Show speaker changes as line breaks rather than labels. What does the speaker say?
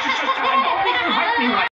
trying to